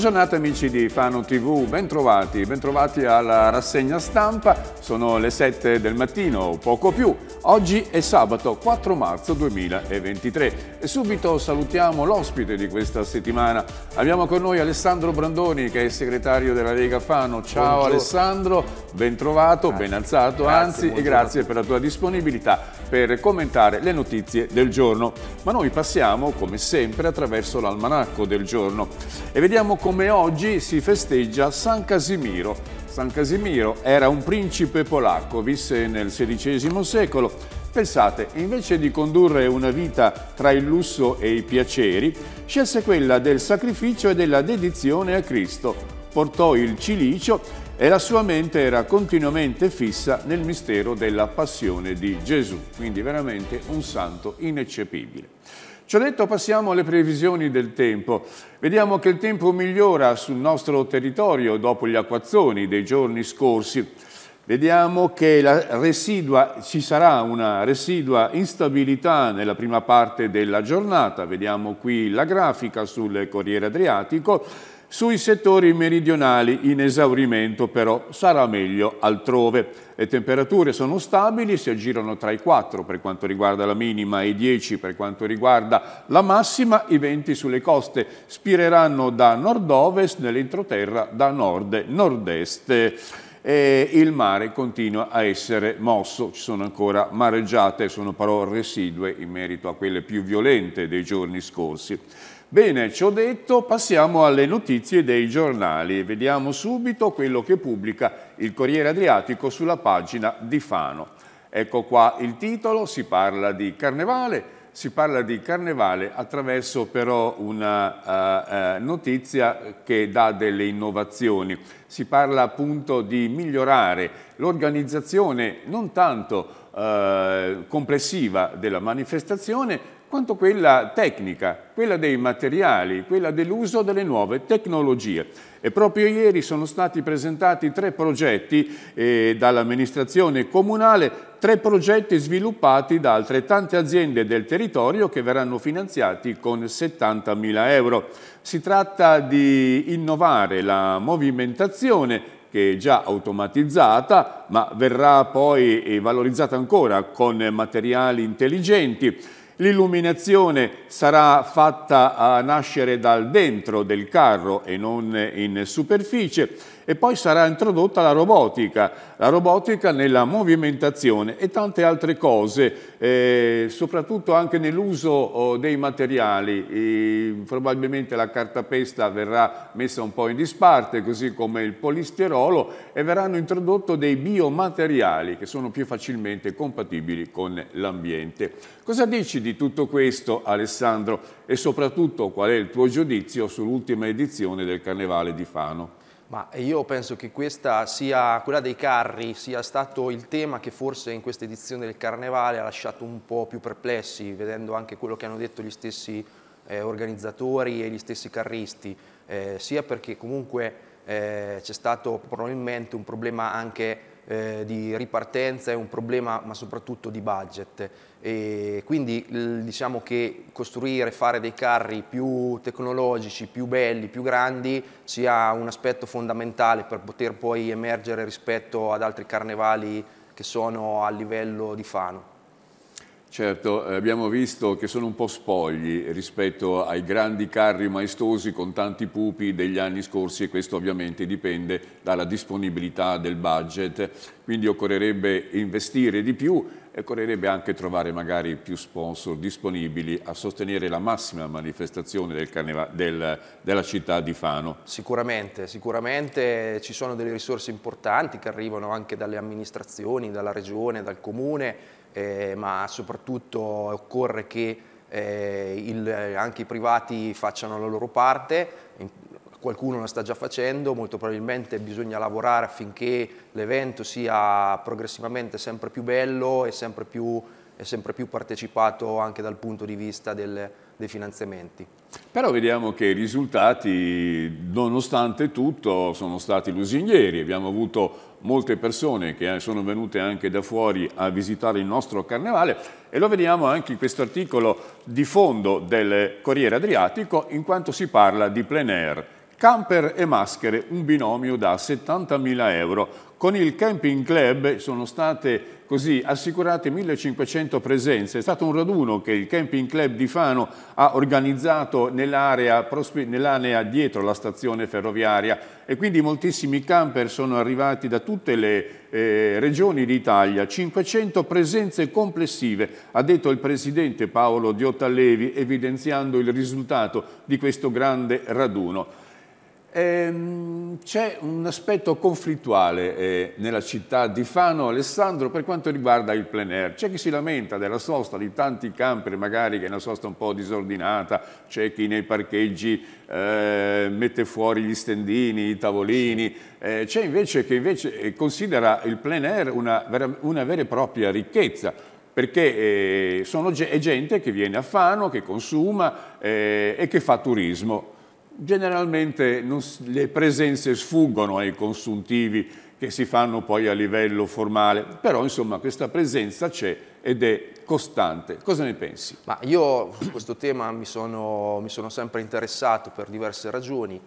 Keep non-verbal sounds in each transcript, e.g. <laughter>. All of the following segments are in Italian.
Giornata amici di Fano TV, bentrovati, bentrovati alla rassegna stampa, sono le 7 del mattino, poco più. Oggi è sabato 4 marzo 2023 e subito salutiamo l'ospite di questa settimana. Abbiamo con noi Alessandro Brandoni che è segretario della Lega Fano. Ciao Buongiorno. Alessandro, ben trovato, ben alzato grazie, anzi buongiorno. e grazie per la tua disponibilità per commentare le notizie del giorno. Ma noi passiamo come sempre attraverso l'almanacco del giorno e vediamo come oggi si festeggia San Casimiro. San Casimiro era un principe polacco, visse nel XVI secolo. Pensate, invece di condurre una vita tra il lusso e i piaceri, scelse quella del sacrificio e della dedizione a Cristo. Portò il cilicio e la sua mente era continuamente fissa nel mistero della passione di Gesù, quindi veramente un santo ineccepibile. Ciò detto passiamo alle previsioni del tempo. Vediamo che il tempo migliora sul nostro territorio dopo gli acquazzoni dei giorni scorsi. Vediamo che residua, ci sarà una residua instabilità nella prima parte della giornata. Vediamo qui la grafica sul Corriere Adriatico sui settori meridionali in esaurimento però sarà meglio altrove. Le temperature sono stabili, si aggirano tra i 4 per quanto riguarda la minima e i 10 per quanto riguarda la massima. I venti sulle coste spireranno da nord-ovest, nell'entroterra da nord-nord-est. E il mare continua a essere mosso, ci sono ancora mareggiate, sono però residue in merito a quelle più violente dei giorni scorsi. Bene, ciò detto, passiamo alle notizie dei giornali. Vediamo subito quello che pubblica il Corriere Adriatico sulla pagina di Fano. Ecco qua il titolo, si parla di carnevale, si parla di carnevale attraverso però una uh, uh, notizia che dà delle innovazioni. Si parla appunto di migliorare l'organizzazione non tanto uh, complessiva della manifestazione, quanto quella tecnica, quella dei materiali, quella dell'uso delle nuove tecnologie. E proprio ieri sono stati presentati tre progetti eh, dall'amministrazione comunale, tre progetti sviluppati da altrettante aziende del territorio che verranno finanziati con 70.000 euro. Si tratta di innovare la movimentazione che è già automatizzata, ma verrà poi eh, valorizzata ancora con materiali intelligenti L'illuminazione sarà fatta nascere dal dentro del carro e non in superficie e poi sarà introdotta la robotica, la robotica nella movimentazione e tante altre cose, eh, soprattutto anche nell'uso oh, dei materiali. E, probabilmente la cartapesta verrà messa un po' in disparte, così come il polistirolo, e verranno introdotti dei biomateriali che sono più facilmente compatibili con l'ambiente. Cosa dici di tutto questo, Alessandro? E soprattutto qual è il tuo giudizio sull'ultima edizione del Carnevale di Fano? Ma io penso che questa sia, quella dei carri, sia stato il tema che forse in questa edizione del Carnevale ha lasciato un po' più perplessi, vedendo anche quello che hanno detto gli stessi eh, organizzatori e gli stessi carristi, eh, sia perché comunque eh, c'è stato probabilmente un problema anche eh, di ripartenza e un problema ma soprattutto di budget. E quindi diciamo che costruire, fare dei carri più tecnologici, più belli, più grandi sia un aspetto fondamentale per poter poi emergere rispetto ad altri carnevali che sono a livello di Fano. Certo, eh, abbiamo visto che sono un po' spogli rispetto ai grandi carri maestosi con tanti pupi degli anni scorsi e questo ovviamente dipende dalla disponibilità del budget, quindi occorrerebbe investire di più e occorrerebbe anche trovare magari più sponsor disponibili a sostenere la massima manifestazione del del, della città di Fano. Sicuramente, sicuramente ci sono delle risorse importanti che arrivano anche dalle amministrazioni, dalla regione, dal comune, eh, ma soprattutto occorre che eh, il, anche i privati facciano la loro parte, qualcuno la sta già facendo, molto probabilmente bisogna lavorare affinché l'evento sia progressivamente sempre più bello e sempre più, e sempre più partecipato anche dal punto di vista del, dei finanziamenti. Però vediamo che i risultati, nonostante tutto, sono stati lusinghieri. Abbiamo avuto molte persone che sono venute anche da fuori a visitare il nostro carnevale e lo vediamo anche in questo articolo di fondo del Corriere Adriatico in quanto si parla di plein air Camper e maschere, un binomio da 70.000 euro. Con il Camping Club sono state così assicurate 1500 presenze. È stato un raduno che il Camping Club di Fano ha organizzato nell'area nell dietro la stazione ferroviaria e quindi moltissimi camper sono arrivati da tutte le eh, regioni d'Italia. 500 presenze complessive, ha detto il presidente Paolo Diottalevi evidenziando il risultato di questo grande raduno. Ehm, c'è un aspetto conflittuale eh, nella città di Fano, Alessandro, per quanto riguarda il plein air. C'è chi si lamenta della sosta di tanti camper, magari che è una sosta un po' disordinata, c'è chi nei parcheggi eh, mette fuori gli stendini, i tavolini, eh, c'è invece chi invece eh, considera il plein air una vera, una vera e propria ricchezza perché eh, sono, è gente che viene a Fano, che consuma eh, e che fa turismo generalmente non, le presenze sfuggono ai consuntivi che si fanno poi a livello formale, però insomma questa presenza c'è ed è costante. Cosa ne pensi? Ma io su questo tema mi sono, mi sono sempre interessato per diverse ragioni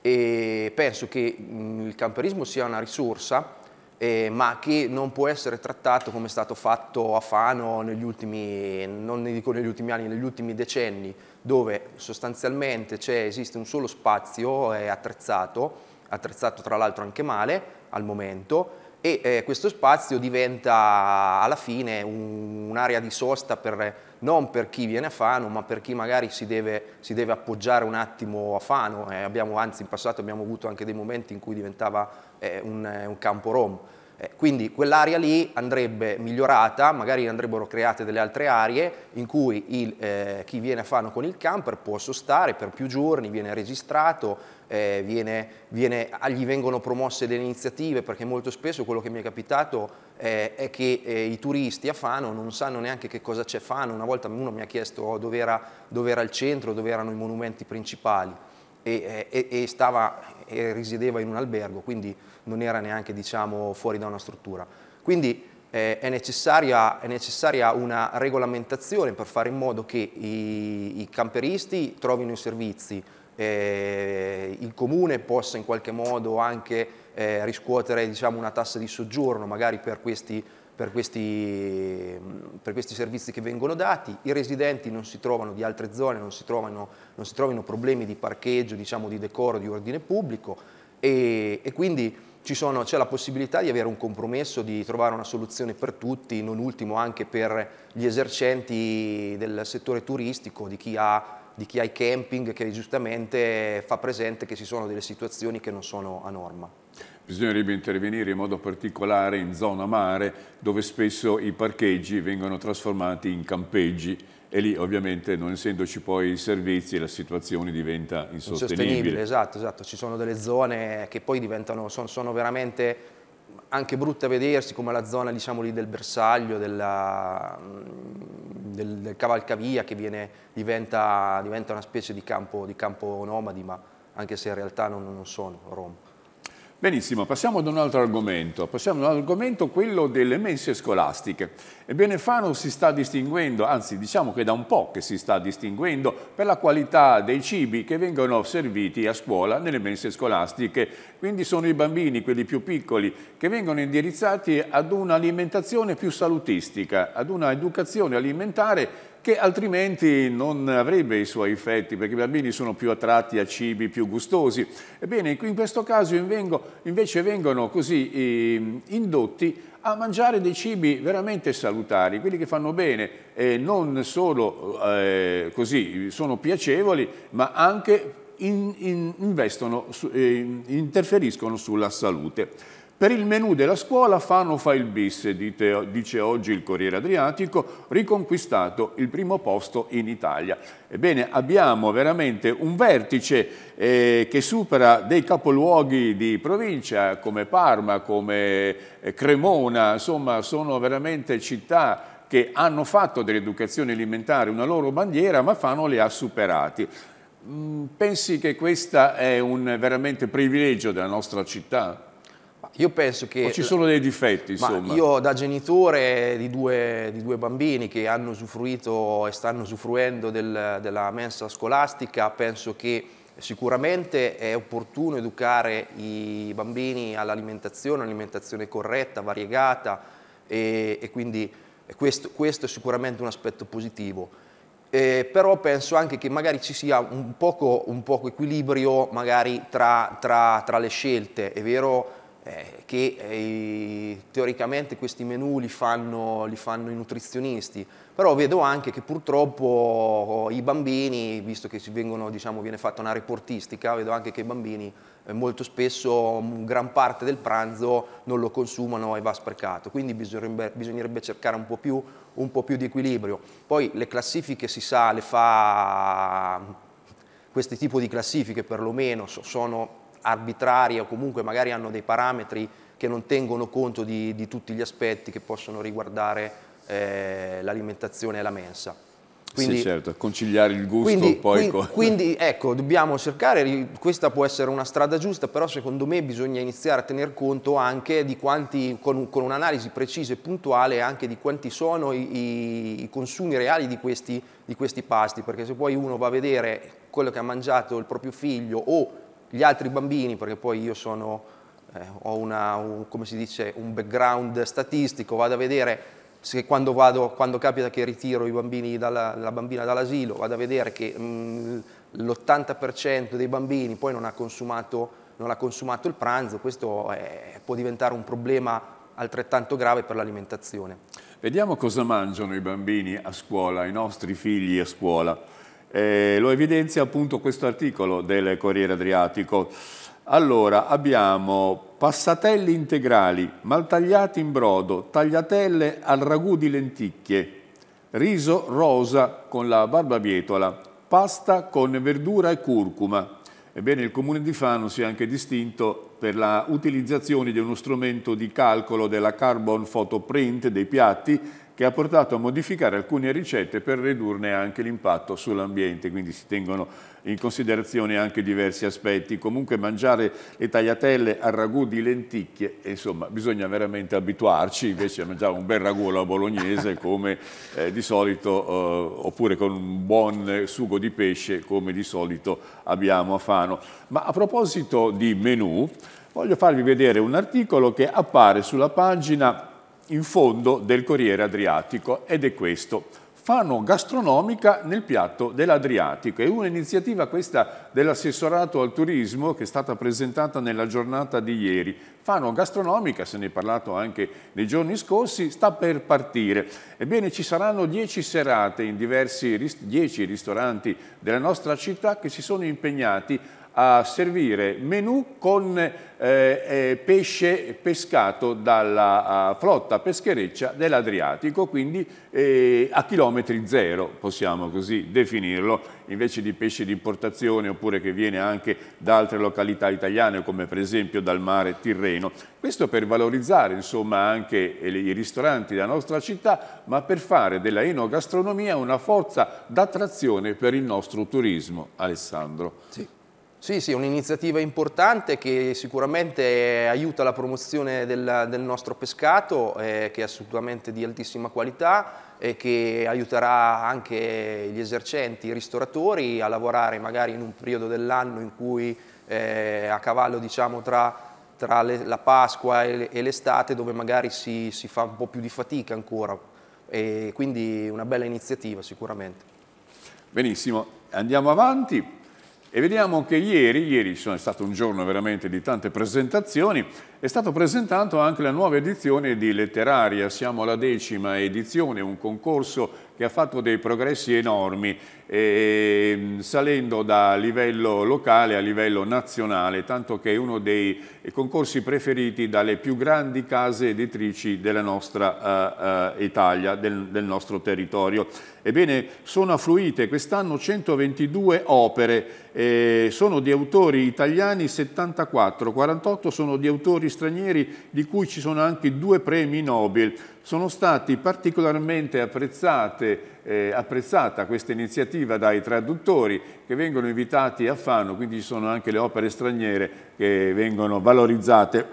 e penso che il camperismo sia una risorsa eh, ma che non può essere trattato come è stato fatto a Fano negli ultimi, non ne dico negli ultimi anni, negli ultimi decenni, dove sostanzialmente esiste un solo spazio è attrezzato, attrezzato tra l'altro anche male al momento, e eh, questo spazio diventa alla fine un'area un di sosta per, non per chi viene a Fano, ma per chi magari si deve, si deve appoggiare un attimo a Fano. Eh, abbiamo, anzi, in passato abbiamo avuto anche dei momenti in cui diventava eh, un, un campo rom. Eh, quindi quell'area lì andrebbe migliorata, magari andrebbero create delle altre aree in cui il, eh, chi viene a Fano con il camper può sostare per più giorni, viene registrato, eh, viene, viene, gli vengono promosse delle iniziative perché molto spesso quello che mi è capitato eh, è che i turisti a Fano non sanno neanche che cosa c'è Fano, una volta uno mi ha chiesto dove era, dove era il centro, dove erano i monumenti principali e, e, e, stava, e risiedeva in un albergo, quindi non era neanche diciamo, fuori da una struttura. Quindi eh, è, necessaria, è, necessaria, una regolamentazione per fare in modo che i, i camperisti trovino i servizi, eh, il comune possa in qualche modo anche eh, riscuotere diciamo, una tassa di soggiorno magari per questi per questi, per questi, servizi che vengono dati, i residenti non si trovano di altre zone, non si, trovano, non si trovino problemi di parcheggio, diciamo, di decoro, di ordine pubblico e, e quindi c'è la possibilità di avere un compromesso, di trovare una soluzione per tutti, non ultimo anche per gli esercenti del settore turistico, di chi ha di chi ha i camping che giustamente fa presente che ci sono delle situazioni che non sono a norma. Bisognerebbe intervenire in modo particolare in zona mare dove spesso i parcheggi vengono trasformati in campeggi e lì ovviamente non essendoci poi i servizi la situazione diventa insostenibile. insostenibile. Esatto, esatto, ci sono delle zone che poi diventano, sono, sono veramente anche brutte a vedersi come la zona diciamo lì del bersaglio, della, del, del, cavalcavia che viene, diventa, diventa, una specie di campo, di campo nomadi ma anche se in realtà non, non sono Roma. Benissimo, passiamo ad un altro argomento, passiamo ad un argomento, quello delle mense scolastiche. Ebbene Fano si sta distinguendo, anzi diciamo che da un po' che si sta distinguendo per la qualità dei cibi che vengono serviti a scuola nelle mense scolastiche. Quindi sono i bambini, quelli più piccoli, che vengono indirizzati ad un'alimentazione più salutistica, ad una educazione alimentare che altrimenti non avrebbe i suoi effetti, perché i bambini sono più attratti a cibi più gustosi. Ebbene, in questo caso invece vengono così eh, indotti a mangiare dei cibi veramente salutari, quelli che fanno bene e non solo eh, così sono piacevoli, ma anche in, in, investono, eh, interferiscono sulla salute. Per il menù della scuola Fano fa il bis, dite, dice oggi il Corriere Adriatico, riconquistato il primo posto in Italia. Ebbene, abbiamo veramente un vertice eh, che supera dei capoluoghi di provincia come Parma, come eh, Cremona, insomma sono veramente città che hanno fatto dell'educazione alimentare una loro bandiera, ma Fano le ha superati. Mm, pensi che questo è un veramente privilegio della nostra città? Io penso che... O ci sono dei difetti, insomma? io da genitore di due, di due, bambini che hanno usufruito e stanno usufruendo del, della mensa scolastica, penso che Sicuramente è opportuno educare i bambini all'alimentazione, un'alimentazione corretta, variegata e, e quindi questo, questo, è sicuramente un aspetto positivo. Eh, però penso anche che magari ci sia un poco, un poco equilibrio tra, tra, tra le scelte. È vero eh, che eh, teoricamente questi menù li fanno, li fanno, i nutrizionisti, però vedo anche che purtroppo i bambini, visto che vengono, diciamo, viene fatta una reportistica, vedo anche che i bambini eh, molto spesso gran parte del pranzo non lo consumano e va sprecato, quindi bisognerebbe, bisognerebbe cercare un po, più, un po' più di equilibrio. Poi le classifiche si sa, le fa questi tipi di classifiche perlomeno sono arbitrarie o comunque magari hanno dei parametri che non tengono conto di, di tutti gli aspetti che possono riguardare eh, l'alimentazione e la mensa. Quindi, sì, certo, conciliare il gusto quindi, poi quindi, quindi, ecco, dobbiamo cercare, questa può essere una strada giusta, però secondo me bisogna iniziare a tener conto anche di quanti, con, con un'analisi precisa e puntuale, anche di quanti sono i, i, i consumi reali di questi, di questi pasti, perché se poi uno va a vedere quello che ha mangiato il proprio figlio o gli altri bambini, perché poi io sono, eh, ho una, un, dice, un, background statistico, vado a vedere se quando, vado, quando capita che ritiro dalla, la bambina dall'asilo, vado a vedere che l'80% dei bambini poi non ha, consumato, non ha consumato il pranzo, questo è, può diventare un problema altrettanto grave per l'alimentazione. Vediamo cosa mangiano i bambini a scuola, i nostri figli a scuola. Eh, lo evidenzia appunto questo articolo del Corriere Adriatico. Allora, abbiamo passatelli integrali, maltagliati in brodo, tagliatelle al ragù di lenticchie, riso rosa con la barbabietola, pasta con verdura e curcuma. Ebbene, il Comune di Fano si è anche distinto per la utilizzazione di uno strumento di calcolo della carbon photoprint dei piatti che ha portato a modificare alcune ricette per ridurne anche l'impatto sull'ambiente, quindi si tengono in considerazione anche diversi aspetti. Comunque mangiare le tagliatelle al ragù di lenticchie, insomma, bisogna veramente abituarci invece a mangiare un bel ragù alla bolognese <laughs> come eh, di solito, eh, oppure con un buon sugo di pesce come di solito abbiamo a Fano. Ma a proposito di menù, voglio farvi vedere un articolo che appare sulla pagina in fondo del Corriere Adriatico ed è questo. Fano gastronomica nel piatto dell'Adriatico. È un'iniziativa questa dell'assessorato al turismo che è stata presentata nella giornata di ieri. Fano gastronomica, se ne è parlato anche nei giorni scorsi, sta per partire. Ebbene ci saranno dieci serate in diversi dieci ristoranti della nostra città che si sono impegnati a servire menù con eh, eh, pesce pescato dalla flotta peschereccia dell'Adriatico, quindi eh, a chilometri zero, possiamo così definirlo, invece di pesce di importazione oppure che viene anche da altre località italiane come per esempio dal mare Tirreno. Questo per valorizzare insomma anche i ristoranti della nostra città, ma per fare della enogastronomia una forza d'attrazione per il nostro turismo. Alessandro. Sì. Sì, sì, un'iniziativa importante che sicuramente aiuta la promozione del, del nostro pescato, eh, che è assolutamente di altissima qualità e che aiuterà anche gli esercenti, i ristoratori a lavorare magari in un periodo dell'anno in cui eh, a cavallo diciamo, tra, tra le, la Pasqua e l'estate dove magari si, si fa un po' più di fatica ancora. E quindi una bella iniziativa sicuramente. Benissimo, andiamo avanti. E vediamo che ieri, ieri è stato un giorno veramente di tante presentazioni, è stato presentato anche la nuova edizione di Letteraria, siamo alla decima edizione, un concorso che ha fatto dei progressi enormi, eh, salendo da livello locale a livello nazionale, tanto che è uno dei concorsi preferiti dalle più grandi case editrici della nostra uh, uh, Italia, del, del nostro territorio. Ebbene, sono affluite quest'anno 122 opere, eh, sono di autori italiani 74, 48 sono di autori stranieri di cui ci sono anche due premi Nobel. Sono stati particolarmente eh, apprezzata questa iniziativa dai traduttori che vengono invitati a Fano, quindi ci sono anche le opere straniere che vengono valorizzate.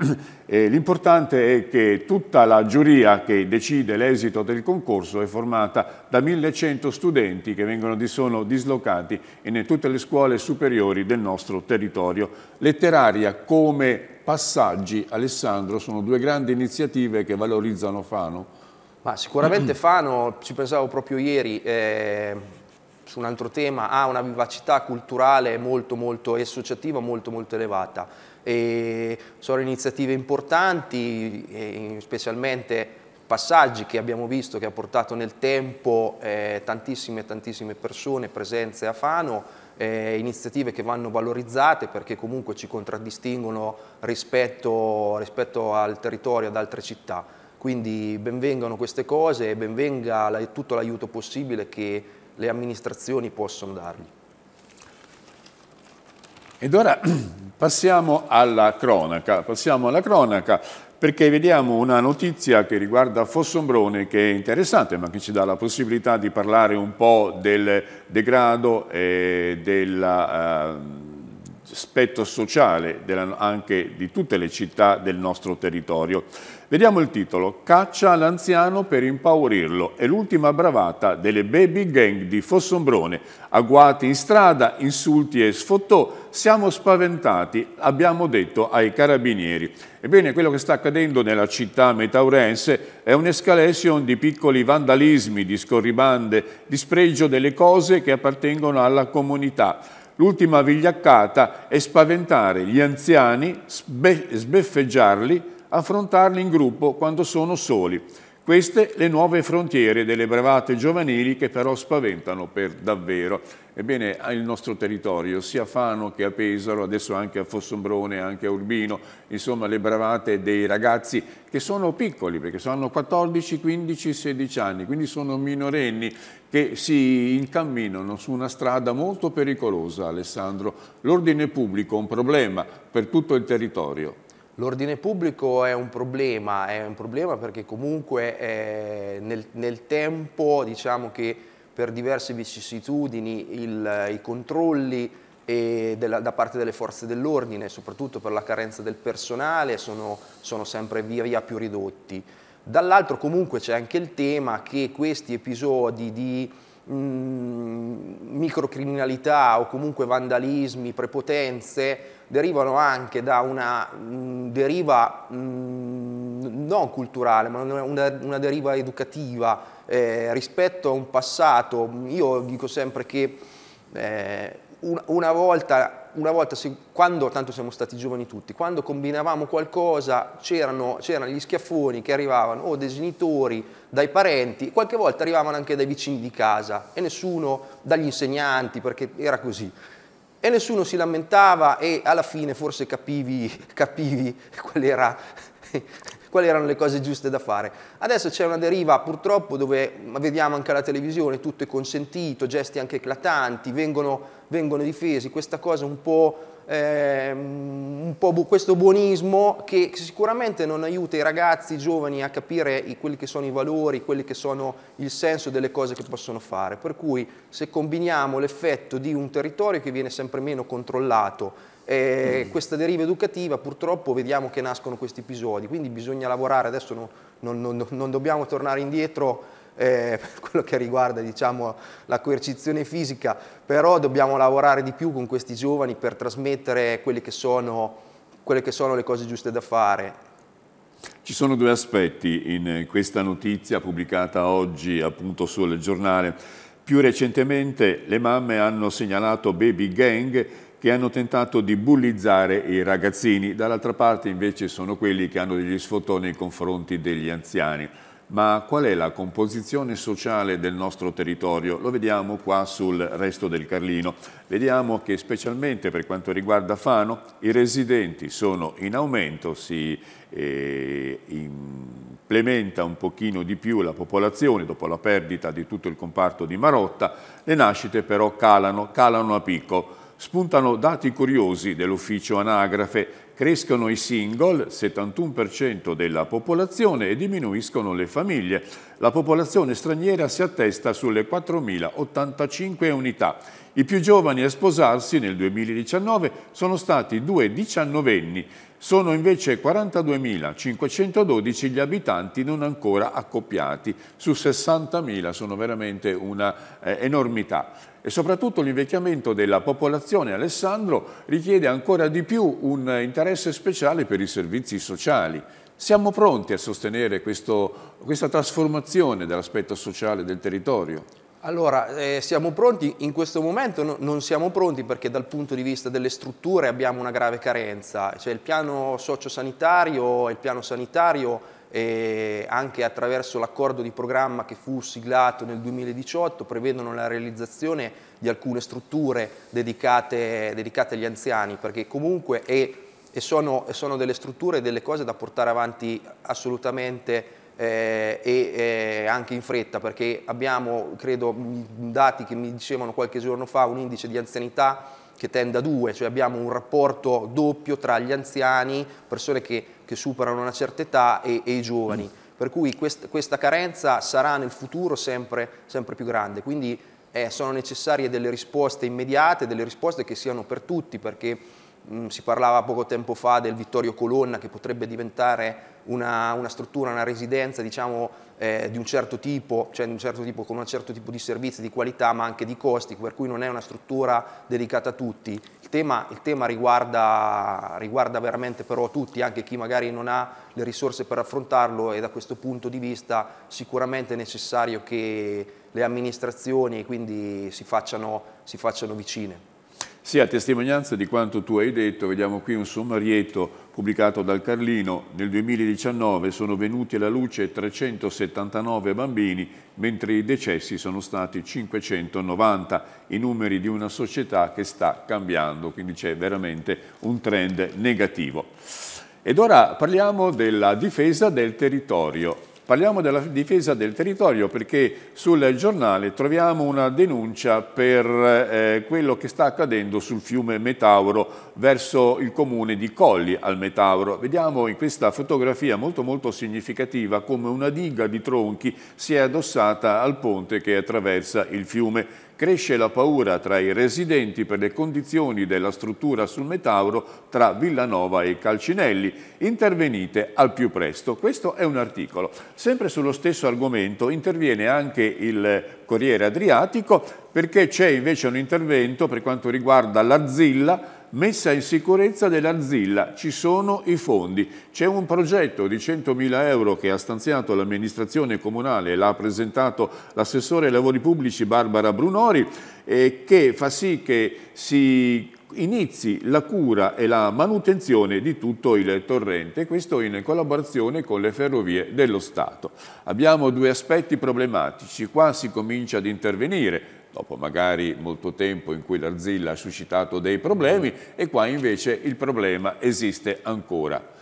<clears throat> L'importante è che tutta la giuria che decide l'esito del concorso è formata da 1100 studenti che vengono sono dislocati in tutte le scuole superiori del nostro territorio. Letteraria come passaggi, Alessandro, sono due grandi iniziative che valorizzano Fano. Ma sicuramente Fano, ci pensavo proprio ieri, eh, su un altro tema, ha una vivacità culturale molto, molto associativa, molto, molto elevata. E sono iniziative importanti, specialmente passaggi che abbiamo visto che ha portato nel tempo eh, tantissime, tantissime persone, presenze a Fano, eh, iniziative che vanno valorizzate perché comunque ci contraddistinguono rispetto, rispetto al territorio, ad altre città. Quindi benvengano queste cose e benvenga tutto l'aiuto possibile che le amministrazioni possono dargli. Ed ora <clears throat> passiamo alla cronaca, passiamo alla cronaca perché vediamo una notizia che riguarda Fossombrone che è interessante ma che ci dà la possibilità di parlare un po' del degrado e della... Uh, aspetto sociale della, anche di tutte le città del nostro territorio. Vediamo il titolo, Caccia l'anziano per impaurirlo, è l'ultima bravata delle baby gang di Fossombrone, agguati in strada, insulti e sfottò, siamo spaventati, abbiamo detto ai carabinieri. Ebbene, quello che sta accadendo nella città metaurense è un'escalation di piccoli vandalismi, di scorribande, di spregio delle cose che appartengono alla comunità. L'ultima vigliaccata è spaventare gli anziani, sbeffeggiarli, affrontarli in gruppo quando sono soli. Queste le nuove frontiere delle bravate giovanili che però spaventano per davvero. Ebbene, il nostro territorio, sia a Fano che a Pesaro, adesso anche a Fossombrone, anche a Urbino, insomma le bravate dei ragazzi che sono piccoli, perché hanno 14, 15, 16 anni, quindi sono minorenni che si incamminano su una strada molto pericolosa, Alessandro. L'ordine pubblico è un problema per tutto il territorio. L'ordine pubblico è un problema, è un problema perché comunque eh, nel, nel, tempo diciamo che per diverse vicissitudini il, i controlli della, da parte delle forze dell'ordine, soprattutto per la carenza del personale, sono, sono sempre via via più ridotti. Dall'altro comunque c'è anche il tema che questi episodi di mh, microcriminalità o comunque vandalismi, prepotenze, derivano anche da una mh, deriva mh, non culturale, ma una, una deriva educativa eh, rispetto a un passato. Io dico sempre che eh, una volta una volta, quando, tanto siamo stati giovani tutti, quando combinavamo qualcosa c'erano, gli schiaffoni che arrivavano o dai genitori, dai parenti, qualche volta arrivavano anche dai vicini di casa e nessuno, dagli insegnanti, perché era così. E nessuno si lamentava e alla fine forse capivi, <laughs> capivi qual era quali erano le cose giuste da fare. Adesso c'è una deriva purtroppo dove vediamo anche alla televisione tutto è consentito, gesti anche eclatanti, vengono, vengono difesi, questa cosa un po', eh, un po bu questo buonismo che sicuramente non aiuta i ragazzi i giovani a capire i, quelli che sono i valori, quelli che sono il senso delle cose che possono fare. Per cui se combiniamo l'effetto di un territorio che viene sempre meno controllato e questa deriva educativa purtroppo vediamo che nascono questi episodi, quindi bisogna lavorare, adesso no, non, non, non, dobbiamo tornare indietro eh, per quello che riguarda diciamo, la coercizione fisica, però dobbiamo lavorare di più con questi giovani per trasmettere quelle che sono, quelle che sono le cose giuste da fare. Ci sono due aspetti in questa notizia pubblicata oggi appunto sul giornale. Più recentemente le mamme hanno segnalato baby gang che hanno tentato di bullizzare i ragazzini, dall'altra parte invece sono quelli che hanno degli sfottoni nei confronti degli anziani. Ma qual è la composizione sociale del nostro territorio? Lo vediamo qua sul resto del Carlino. Vediamo che specialmente per quanto riguarda Fano i residenti sono in aumento, si eh, implementa un pochino di più la popolazione dopo la perdita di tutto il comparto di Marotta, le nascite però calano, calano a picco spuntano dati curiosi dell'ufficio anagrafe Crescono i single, 71% della popolazione, e diminuiscono le famiglie. La popolazione straniera si attesta sulle 4.085 unità. I più giovani a sposarsi nel 2019 sono stati due diciannovenni, sono invece 42.512 gli abitanti non ancora accoppiati, su 60.000 sono veramente una eh, enormità. E soprattutto l'invecchiamento della popolazione, Alessandro, richiede ancora di più un interesse speciale per i servizi sociali. Siamo pronti a sostenere questo, questa trasformazione dell'aspetto sociale del territorio? Allora, eh, siamo pronti, in questo momento no, non siamo pronti perché dal punto di vista delle strutture abbiamo una grave carenza, cioè il piano sociosanitario e il piano sanitario eh, anche attraverso l'accordo di programma che fu siglato nel 2018 prevedono la realizzazione di alcune strutture dedicate, dedicate agli anziani perché comunque è, e sono, sono delle strutture e delle cose da portare avanti assolutamente eh, e eh, anche in fretta perché abbiamo, credo, dati che mi dicevano qualche giorno fa, un indice di anzianità che tende a due, cioè abbiamo un rapporto doppio tra gli anziani, persone che, che superano una certa età e, e i giovani. Per cui quest, questa carenza sarà nel futuro sempre, sempre più grande. Quindi eh, sono necessarie delle risposte immediate, delle risposte che siano per tutti, perché si parlava poco tempo fa del Vittorio Colonna che potrebbe diventare una, una struttura, una residenza diciamo, eh, di un certo tipo, cioè un certo tipo, con un certo tipo di servizi, di qualità, ma anche di costi, per cui non è una struttura dedicata a tutti. Il tema, il tema riguarda, riguarda veramente però tutti, anche chi magari non ha le risorse per affrontarlo e da questo punto di vista sicuramente è necessario che le amministrazioni quindi si facciano, si facciano vicine. Sì, a testimonianza di quanto tu hai detto, vediamo qui un sommarietto pubblicato dal Carlino, nel 2019 sono venuti alla luce 379 bambini, mentre i decessi sono stati 590, i numeri di una società che sta cambiando, quindi c'è veramente un trend negativo. Ed ora parliamo della difesa del territorio. Parliamo della difesa del territorio perché sul giornale troviamo una denuncia per eh, quello che sta accadendo sul fiume Metauro verso il comune di Colli al Metauro. Vediamo in questa fotografia molto molto significativa come una diga di tronchi si è addossata al ponte che attraversa il fiume Cresce la paura tra i residenti per le condizioni della struttura sul Metauro tra Villanova e Calcinelli. Intervenite al più presto. Questo è un articolo. Sempre sullo stesso argomento interviene anche il Corriere Adriatico perché c'è invece un intervento per quanto riguarda l'Arzilla messa in sicurezza dell'Arzilla, ci sono i fondi. C'è un progetto di 100.000 euro che ha stanziato l'amministrazione comunale l'ha presentato l'assessore ai lavori pubblici Barbara Brunori eh, che fa sì che si inizi la cura e la manutenzione di tutto il torrente, questo in collaborazione con le ferrovie dello Stato. Abbiamo due aspetti problematici, qua si comincia ad intervenire, dopo magari molto tempo in cui l'Arzilla ha suscitato dei problemi e qua invece il problema esiste ancora.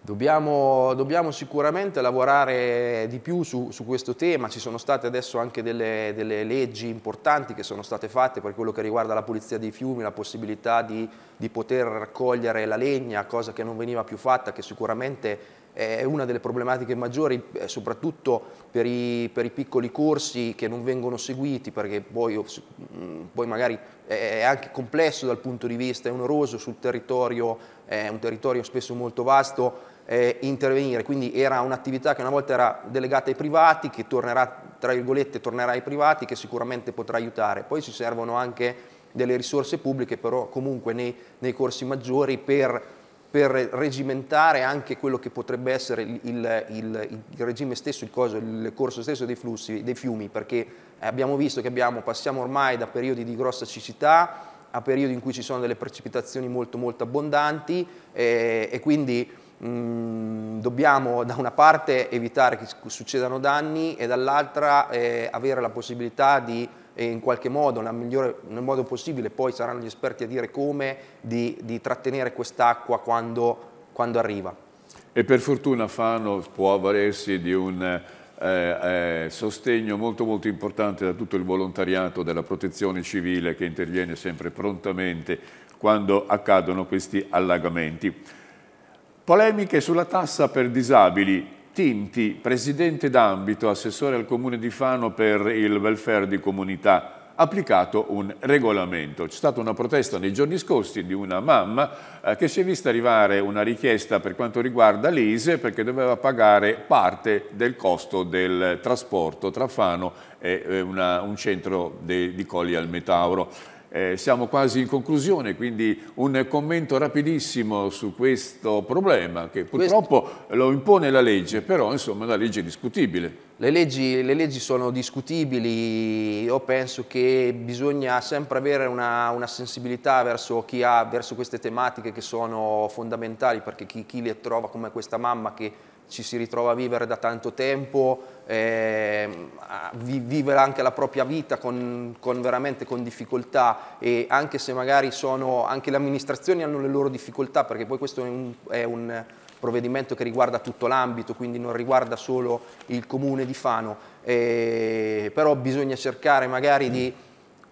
Dobbiamo, dobbiamo, sicuramente lavorare di più su, su, questo tema, ci sono state adesso anche delle, delle, leggi importanti che sono state fatte per quello che riguarda la pulizia dei fiumi, la possibilità di, di poter raccogliere la legna, cosa che non veniva più fatta, che sicuramente è una delle problematiche maggiori, eh, soprattutto per i, per i, piccoli corsi che non vengono seguiti, perché poi, mm, poi, magari è anche complesso dal punto di vista, è oneroso sul territorio, è un territorio spesso molto vasto, eh, intervenire, quindi era un'attività che una volta era delegata ai privati, che tornerà, tra virgolette, tornerà ai privati, che sicuramente potrà aiutare. Poi ci servono anche delle risorse pubbliche, però comunque nei, nei corsi maggiori per per regimentare anche quello che potrebbe essere il, il, il, il regime stesso, il, coso, il, corso stesso dei flussi, dei fiumi, perché abbiamo visto che abbiamo, passiamo ormai da periodi di grossa cicità a periodi in cui ci sono delle precipitazioni molto molto abbondanti eh, e quindi mh, mm, dobbiamo da una parte evitare che succedano danni e dall'altra eh, avere la possibilità di e in qualche modo, nel, migliore, nel modo possibile, poi saranno gli esperti a dire come, di, di trattenere quest'acqua quando, quando, arriva. E per fortuna Fano può avvalersi di un eh, eh, sostegno molto molto importante da tutto il volontariato della protezione civile che interviene sempre prontamente quando accadono questi allagamenti. Polemiche sulla tassa per disabili. Tinti, presidente d'ambito, assessore al comune di Fano per il welfare di comunità applicato un regolamento. C'è stata una protesta nei giorni scorsi di una mamma eh, che si è vista arrivare una richiesta per quanto riguarda l'ISE perché doveva pagare parte del costo del trasporto tra Fano e eh, una, un centro de, di Colli al Metauro. Eh, siamo quasi in conclusione, quindi un commento rapidissimo su questo problema che purtroppo questo... lo impone la legge, però insomma la legge è discutibile. Le leggi, le leggi, sono discutibili, io penso che bisogna sempre avere una, una sensibilità verso chi ha, verso queste tematiche che sono fondamentali perché chi, chi le trova come questa mamma che ci si ritrova a vivere da tanto tempo, eh, vivere anche la propria vita con, con, veramente con difficoltà e anche se magari sono, anche le amministrazioni hanno le loro difficoltà perché poi questo è un, è un provvedimento che riguarda tutto l'ambito, quindi non riguarda solo il comune di Fano, eh, però bisogna cercare magari di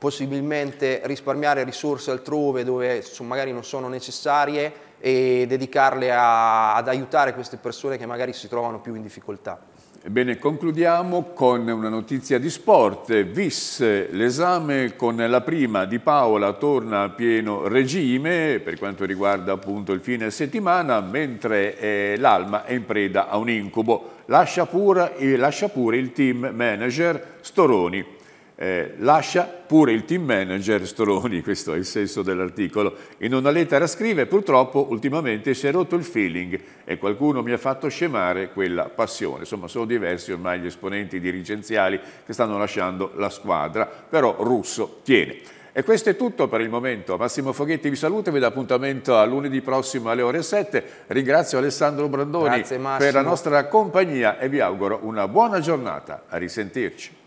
possibilmente risparmiare risorse altrove dove magari non sono necessarie e dedicarle a, ad aiutare queste persone che magari si trovano più in difficoltà. Ebbene, concludiamo con una notizia di sport. VIS, l'esame con la prima di Paola torna a pieno regime per quanto riguarda appunto il fine settimana, mentre eh, l'Alma è in preda a un incubo. Lascia pure, eh, lascia pure il team manager Storoni eh, lascia pure il team manager Storoni, <laughs> questo è il senso dell'articolo. In una lettera scrive, purtroppo ultimamente si è rotto il feeling e qualcuno mi ha fatto scemare quella passione. Insomma, sono diversi ormai gli esponenti dirigenziali che stanno lasciando la squadra, però Russo tiene. E questo è tutto per il momento. Massimo Foghetti vi saluta e vi dà appuntamento a lunedì prossimo alle ore 7. Ringrazio Alessandro Brandoni per la nostra compagnia e vi auguro una buona giornata. A risentirci.